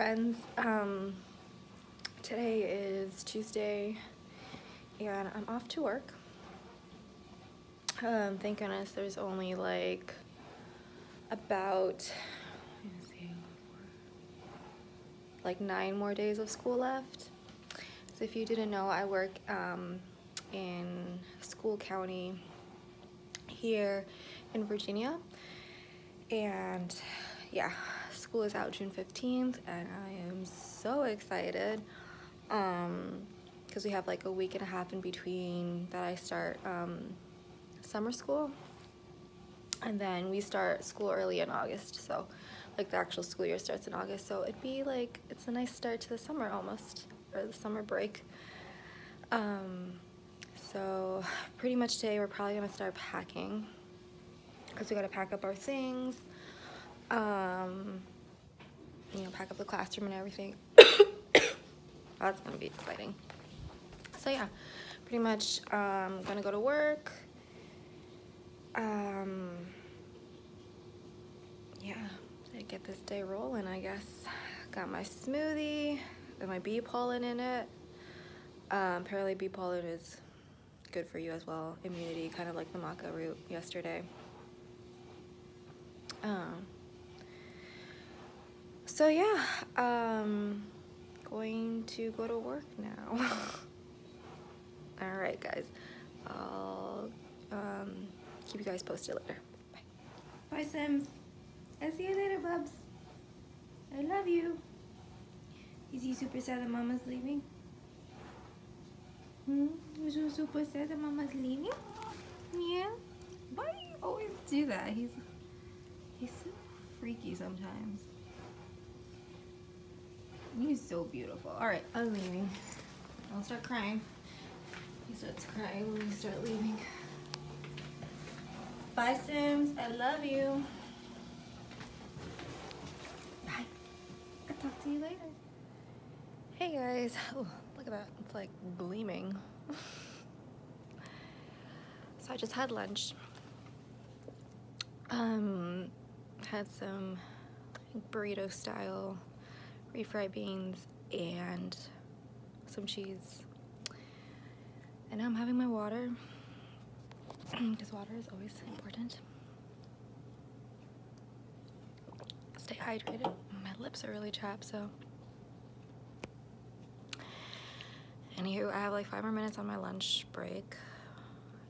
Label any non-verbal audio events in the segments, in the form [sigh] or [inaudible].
friends. Um, today is Tuesday and I'm off to work. Um, thank goodness there's only like about like nine more days of school left. So if you didn't know, I work um, in School County here in Virginia. And yeah, school is out June 15th and I am so excited um because we have like a week and a half in between that I start um, summer school. And then we start school early in August so like the actual school year starts in August so it'd be like it's a nice start to the summer almost or the summer break. Um, so pretty much today we're probably gonna start packing because we gotta pack up our things um, you know, pack up the classroom and everything. [coughs] That's gonna be exciting. So yeah, pretty much um, gonna go to work. Um, yeah, I get this day rolling, I guess. Got my smoothie with my bee pollen in it. Um, apparently bee pollen is good for you as well. Immunity, kind of like the maca root yesterday. Um, so yeah, um, going to go to work now. [laughs] All right, guys. I'll um, keep you guys posted later. Bye. Bye, Sims. I'll see you later, bubs. I love you. Is he super sad that Mama's leaving? Hmm? Was you super sad that Mama's leaving? Yeah? Why do you always do that? He's he's so freaky sometimes. He's so beautiful. All right, I'm leaving. I'll start crying. He starts crying when we start leaving. Bye, Sims. I love you. Bye. I'll talk to you later. Hey, guys. Oh, look at that. It's like gleaming. [laughs] so I just had lunch. Um, had some burrito style refried beans, and some cheese. And I'm having my water, [clears throat] because water is always important. Stay hydrated. My lips are really chapped, so. Anywho, I have like five more minutes on my lunch break.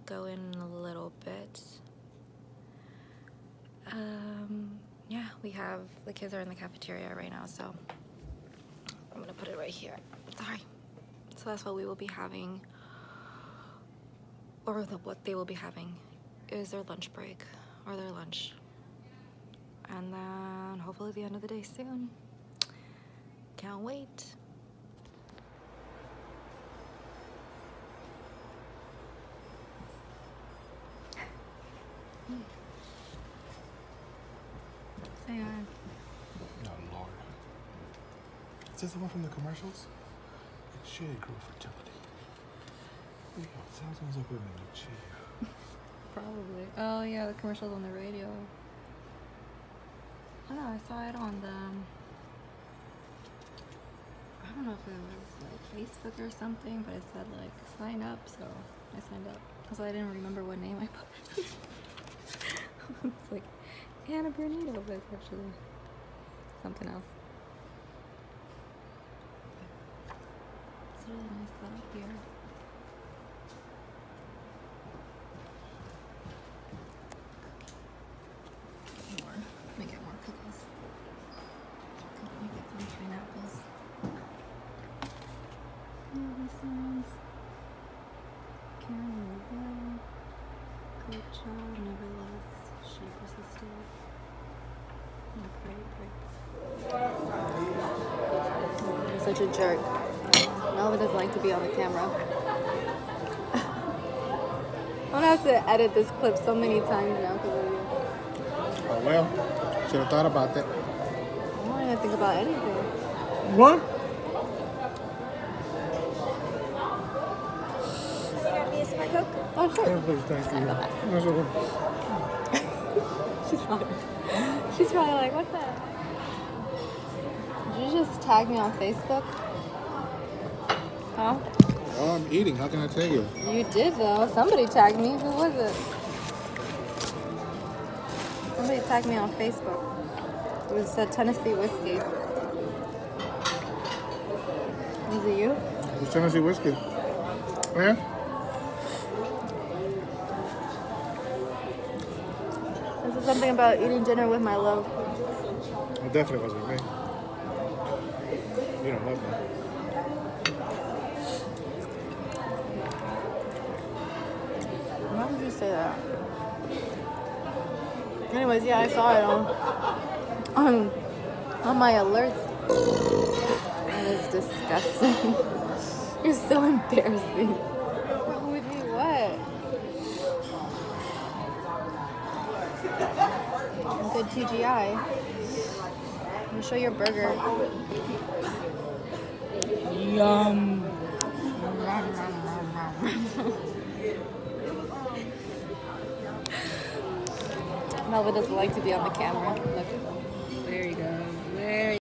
Go in a little bit. Um, yeah, we have, the kids are in the cafeteria right now, so I'm gonna put it right here. Sorry. So that's what we will be having, or the, what they will be having is their lunch break or their lunch. And then hopefully the end of the day soon. Can't wait. Say hi. Is this the one from the commercials? It's Shady Grove Fertility. Yeah, thousands of women achieve. [laughs] Probably. Oh yeah, the commercials on the radio. I know, I saw it on the um, I don't know if it was like Facebook or something, but it said like sign up, so I signed up. So I didn't remember what name I put. [laughs] it's like Anna Bernito, but it's actually something else. Really nice setup here. More. Let me get more cookies. Get some pineapples. This one's Karen Rubel. Great job, never lost shape resistive. Oh, pretty, pretty. Such a jerk. Melvin doesn't like to be on the camera. I'm gonna have to edit this clip so many times now because of you. Oh well, should have thought about that. I don't even think about anything. What? Oh, sure. Oh, please, thank you. That's She's probably, she's probably like, what the? Did you just tag me on Facebook? Huh? Oh, I'm eating. How can I tell you? You did though. Somebody tagged me. Who was it? Somebody tagged me on Facebook. It was a Tennessee whiskey. Was it you? It's Tennessee whiskey. Yeah? This is something about eating dinner with my love. It definitely wasn't me. You don't love me. Anyways, yeah, I saw it on on um, on my alerts. That is disgusting. [laughs] You're so embarrassing. With me? What? Good TGI. Let me show your burger. Yum. [laughs] Melva doesn't like to be on the camera. Look. There you go. There you